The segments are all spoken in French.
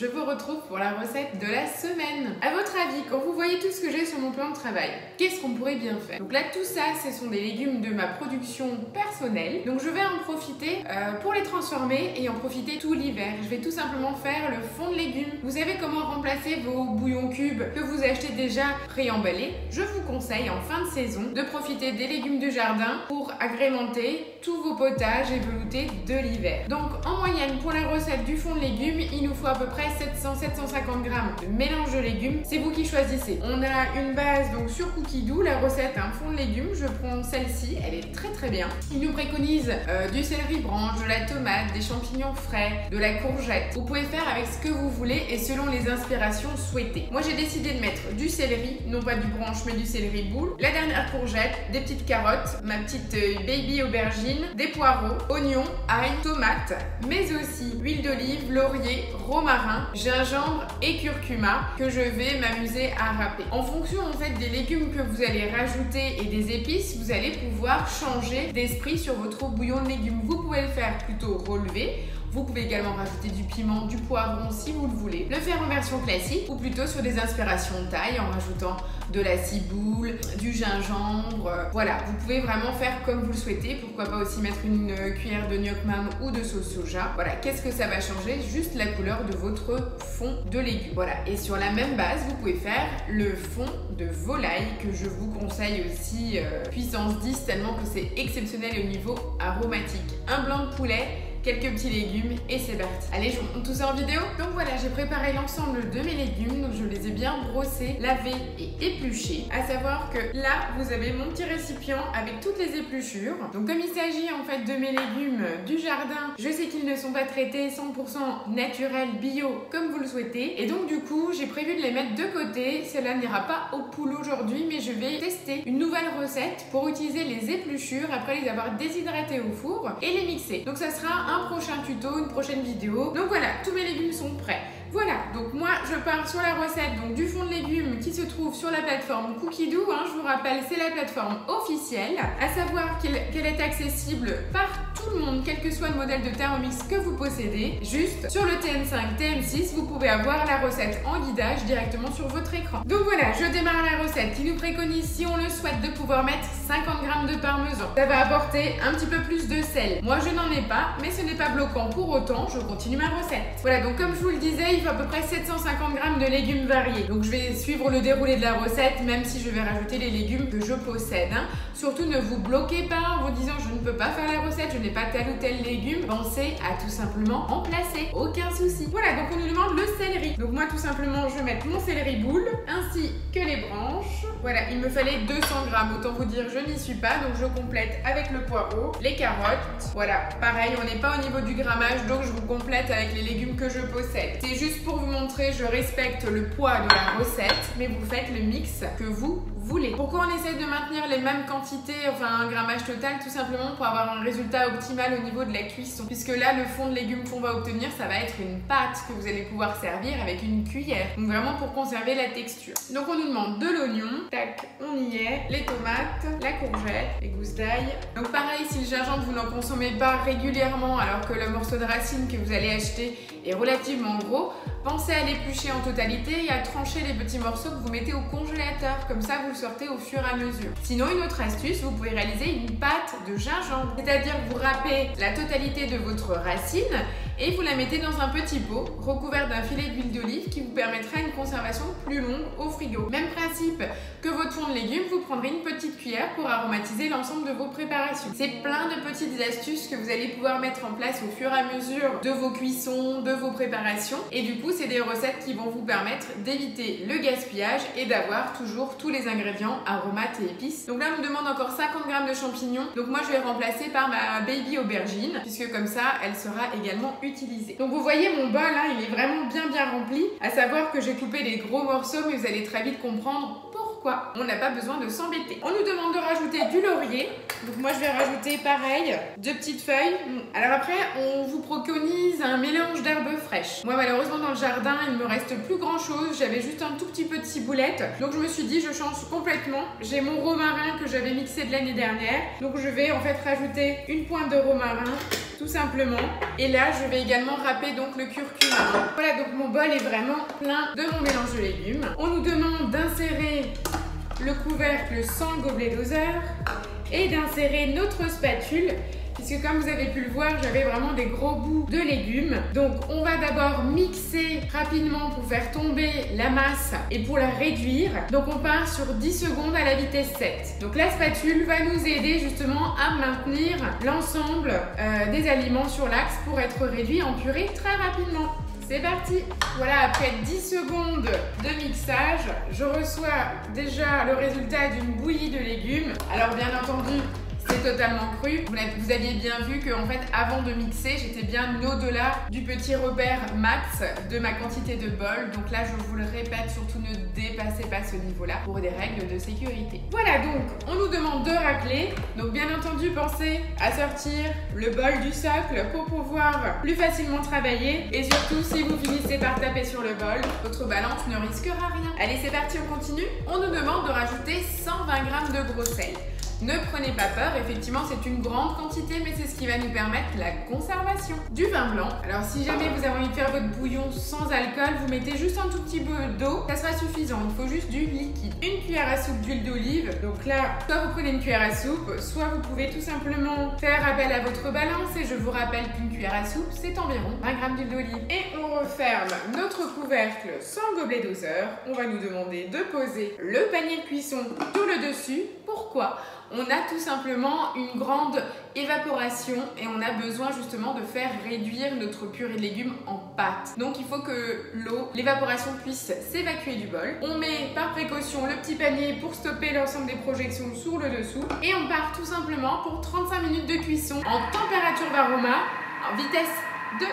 je vous retrouve pour la recette de la semaine. À votre avis, quand vous voyez tout ce que j'ai sur mon plan de travail, qu'est-ce qu'on pourrait bien faire? Donc là, tout ça, ce sont des légumes de ma production personnelle. Donc je vais en profiter euh, pour les transformer et en profiter tout l'hiver. Je vais tout simplement faire le fond de légumes. Vous savez comment remplacer vos bouillons cubes que vous achetez déjà préemballés Je vous conseille en fin de saison de profiter des légumes du jardin pour agrémenter tous vos potages et veloutés de l'hiver. Donc en moyenne, pour la recette du fond de légumes, il nous faut à peu près 700-750 grammes de mélange de légumes. C'est vous qui choisissez. On a une base donc sur Cookie Doux, la recette un fond de légumes. Je prends celle-ci, elle est très très bien. Il nous préconise euh, du céleri branche, de la tomate, des champignons frais, de la courgette. Vous pouvez faire avec ce que vous voulez et selon les inspirations souhaitées. Moi j'ai décidé de mettre du céleri, non pas du branche mais du céleri boule, la dernière courgette, des petites carottes, ma petite euh, baby aubergine, des poireaux, oignons, ail, tomates, mais aussi huile d'olive, laurier, romarin, gingembre et curcuma que je vais m'amuser à râper. En fonction en fait des légumes que vous allez rajouter et des épices, vous allez pouvoir changer d'esprit sur votre bouillon de légumes. Vous pouvez le faire plutôt relevé vous pouvez également rajouter du piment, du poivron si vous le voulez. Le faire en version classique ou plutôt sur des inspirations de taille en rajoutant de la ciboule, du gingembre. Voilà, vous pouvez vraiment faire comme vous le souhaitez. Pourquoi pas aussi mettre une cuillère de gnocchi ou de sauce soja. Voilà, qu'est-ce que ça va changer? Juste la couleur de votre fond de légumes. Voilà, et sur la même base, vous pouvez faire le fond de volaille que je vous conseille aussi euh, puissance 10 tellement que c'est exceptionnel au niveau aromatique. Un blanc de poulet quelques petits légumes et c'est parti. Allez, je vous montre tout ça en vidéo. Donc voilà, j'ai préparé l'ensemble de mes légumes. Donc je les ai bien brossés, lavés et épluchés. À savoir que là, vous avez mon petit récipient avec toutes les épluchures. Donc comme il s'agit en fait de mes légumes du jardin, je sais qu'ils ne sont pas traités 100% naturels, bio, comme vous le souhaitez. Et donc du coup, j'ai prévu de les mettre de côté. Cela n'ira pas au poule aujourd'hui, mais je vais tester une nouvelle recette pour utiliser les épluchures après les avoir déshydratées au four et les mixer. Donc ça sera un prochain tuto, une prochaine vidéo. Donc voilà, tous mes légumes sont prêts. Voilà, donc moi je pars sur la recette donc, du fond de légumes qui se trouve sur la plateforme Cookie Doux. Hein, je vous rappelle, c'est la plateforme officielle. À savoir qu'elle est accessible par tout le monde, quel que soit le modèle de Thermomix que vous possédez. Juste sur le TM5, TM6, vous pouvez avoir la recette en guidage directement sur votre écran. Donc voilà, je démarre la recette qui nous préconise, si on le souhaite, de pouvoir mettre 50 g de parmesan. Ça va apporter un petit peu plus de sel. Moi je n'en ai pas, mais ce n'est pas bloquant pour autant, je continue ma recette. Voilà, donc comme je vous le disais, il faut à peu près 750 g de légumes variés. Donc je vais suivre le déroulé de la recette, même si je vais rajouter les légumes que je possède. Hein. Surtout ne vous bloquez pas en vous disant je ne peux pas faire la recette, je n'ai pas tel ou tel légume. Pensez à tout simplement remplacer, aucun souci. Voilà, donc on nous demande le céleri. Donc moi tout simplement je vais mettre mon céleri boule, ainsi que les branches. Voilà, il me fallait 200 g, autant vous dire je n'y suis pas, donc je complète avec le poireau, les carottes. Voilà, pareil, on n'est pas au niveau du grammage, donc je vous complète avec les légumes que je possède. C'est juste pour vous montrer, je respecte le poids de la recette, mais vous faites le mix que vous Pourquoi on essaye de maintenir les mêmes quantités, enfin un grammage total, tout simplement pour avoir un résultat optimal au niveau de la cuisson? Puisque là, le fond de légumes qu'on va obtenir, ça va être une pâte que vous allez pouvoir servir avec une cuillère. Donc vraiment pour conserver la texture. Donc on nous demande de l'oignon, tac, on y est, les tomates, la courgette, les gousses d'ail. Donc pareil, si le gingembre vous n'en consommez pas régulièrement alors que le morceau de racine que vous allez acheter est relativement gros, pensez à l'éplucher en totalité et à trancher les petits morceaux que vous mettez au congélateur. Comme ça, vous le sortez au fur et à mesure. Sinon, une autre astuce, vous pouvez réaliser une pâte de gingembre. C'est-à-dire vous râpez la totalité de votre racine et vous la mettez dans un petit pot recouvert d'un filet d'huile d'olive qui vous permettra une conservation plus longue au frigo. Même principe que votre fond de légumes, vous prendrez une petite cuillère pour aromatiser l'ensemble de vos préparations. C'est plein de petites astuces que vous allez pouvoir mettre en place au fur et à mesure de vos cuissons, de vos préparations et du coup, c'est des recettes qui vont vous permettre d'éviter le gaspillage et d'avoir toujours tous les ingrédients aromates et épices. Donc là, on me demande encore 50 g de champignons. Donc moi, je vais remplacer par ma baby aubergine puisque comme ça, elle sera également utilisée donc vous voyez mon bol, là, il est vraiment bien bien rempli. À savoir que j'ai coupé les gros morceaux, mais vous allez très vite comprendre pourquoi on n'a pas besoin de s'embêter. On nous demande de rajouter du laurier. Donc moi je vais rajouter pareil, deux petites feuilles. Alors après, on vous préconise un mélange d'herbes fraîches. Moi malheureusement dans le jardin, il me reste plus grand chose. J'avais juste un tout petit peu de ciboulette. Donc je me suis dit, je change complètement. J'ai mon romarin que j'avais mixé de l'année dernière. Donc je vais en fait rajouter une pointe de romarin tout simplement. Et là, je vais également râper donc le curcuma. Voilà, donc mon bol est vraiment plein de mon mélange de légumes. On nous demande d'insérer le couvercle sans le gobelet doseur et d'insérer notre spatule puisque comme vous avez pu le voir, j'avais vraiment des gros bouts de légumes. Donc on va d'abord mixer rapidement pour faire tomber la masse et pour la réduire. Donc on part sur 10 secondes à la vitesse 7. Donc la spatule va nous aider justement à maintenir l'ensemble euh, des aliments sur l'axe pour être réduit en purée très rapidement. C'est parti Voilà, après 10 secondes de mixage, je reçois déjà le résultat d'une bouillie de légumes. Alors bien entendu, c'est totalement cru. Vous aviez bien vu que fait, avant de mixer, j'étais bien au-delà du petit repère max de ma quantité de bol. Donc là, je vous le répète, surtout ne dépassez pas ce niveau-là pour des règles de sécurité. Voilà, donc on nous demande de racler. Donc bien entendu, pensez à sortir le bol du socle pour pouvoir plus facilement travailler. Et surtout, si vous finissez par taper sur le bol, votre balance ne risquera rien. Allez, c'est parti, on continue. On nous demande de rajouter 120 g de gros sel. Ne prenez pas peur, effectivement c'est une grande quantité mais c'est ce qui va nous permettre la conservation. Du vin blanc, alors si jamais vous avez envie de faire votre bouillon sans alcool, vous mettez juste un tout petit peu d'eau, ça sera suffisant, il faut juste du liquide. Une cuillère à soupe d'huile d'olive, donc là, soit vous prenez une cuillère à soupe, soit vous pouvez tout simplement faire appel à votre balance et je vous rappelle qu'une cuillère à soupe c'est environ 20 g d'huile d'olive. Et on referme notre couvercle sans gobelet doseur, on va nous demander de poser le panier de cuisson tout le dessus. Pourquoi? On a tout simplement une grande évaporation et on a besoin justement de faire réduire notre purée de légumes en pâte. Donc il faut que l'eau, l'évaporation puisse s'évacuer du bol. On met par précaution le petit panier pour stopper l'ensemble des projections sur le dessous et on part tout simplement pour 35 minutes de cuisson en température varoma en vitesse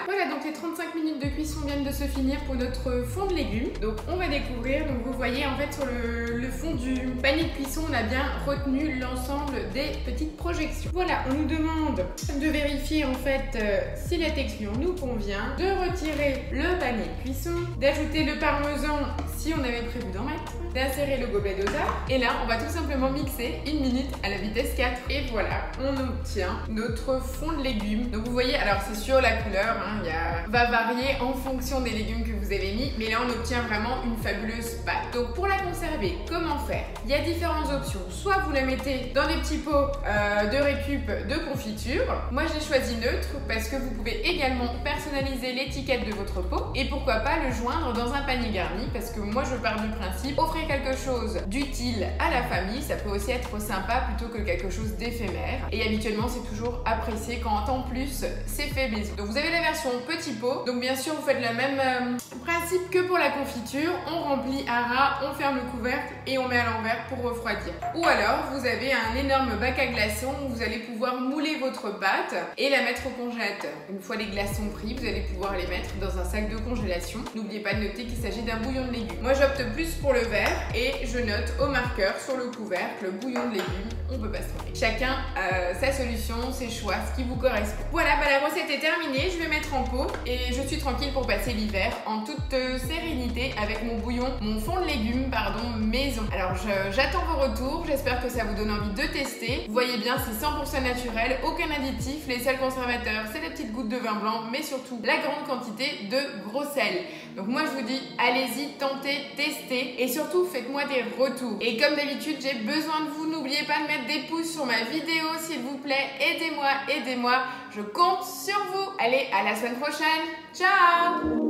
voilà, donc les 35 minutes de cuisson viennent de se finir pour notre fond de légumes. Donc on va découvrir, donc vous voyez en fait sur le, fond du panier de cuisson, on a bien retenu l'ensemble des petites projections. Voilà, on nous demande de vérifier en fait euh, si la texture nous convient, de retirer le panier de cuisson, d'ajouter le parmesan si on avait prévu d'en mettre, d'insérer le gobelet dosage. Et là, on va tout simplement mixer une minute à la vitesse 4. Et voilà, on obtient notre fond de légumes. Donc vous voyez, alors c'est sur la couleur Hein, va varier en fonction des légumes que vous avez mis, mais là on obtient vraiment une fabuleuse pâte. Donc pour la conserver, comment faire? Il y a différentes options. Soit vous la mettez dans des petits pots euh, de récup de confiture. Moi j'ai choisi neutre parce que vous pouvez également personnaliser l'étiquette de votre pot et pourquoi pas le joindre dans un panier garni parce que moi je pars du principe offrir quelque chose d'utile à la famille, ça peut aussi être sympa plutôt que quelque chose d'éphémère et habituellement c'est toujours apprécié quand en plus c'est fait maison. Donc vous avez version petit pot. Donc bien sûr, vous faites le même euh, principe que pour la confiture. On remplit à ras, on ferme le couvercle et on met à l'envers pour refroidir. Ou alors, vous avez un énorme bac à glaçons où vous allez pouvoir mouler votre pâte et la mettre au congélateur. Une fois les glaçons pris, vous allez pouvoir les mettre dans un sac de congélation. N'oubliez pas de noter qu'il s'agit d'un bouillon de légumes. Moi, j'opte plus pour le vert et je note au marqueur sur le couvercle bouillon de légumes. On peut pas se tromper. Chacun a sa solution, ses choix, ce qui vous correspond. Voilà, bah, la recette est terminée. Je vais mettre en pot et je suis tranquille pour passer l'hiver en toute euh, sérénité avec mon bouillon, mon fond de légumes, pardon, maison. Alors j'attends vos retours, j'espère que ça vous donne envie de tester. Vous voyez bien, c'est 100% naturel, aucun additif, les sels conservateurs, c'est les petites gouttes de vin blanc, mais surtout la grande quantité de gros sel. Donc moi je vous dis, allez-y, tentez, testez et surtout faites-moi des retours. Et comme d'habitude, j'ai besoin de vous, n'oubliez pas de mettre des pouces sur ma vidéo s'il vous plaît, aidez-moi, aidez-moi. Je compte sur vous. Allez, à la semaine prochaine. Ciao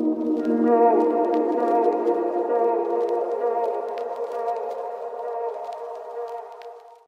know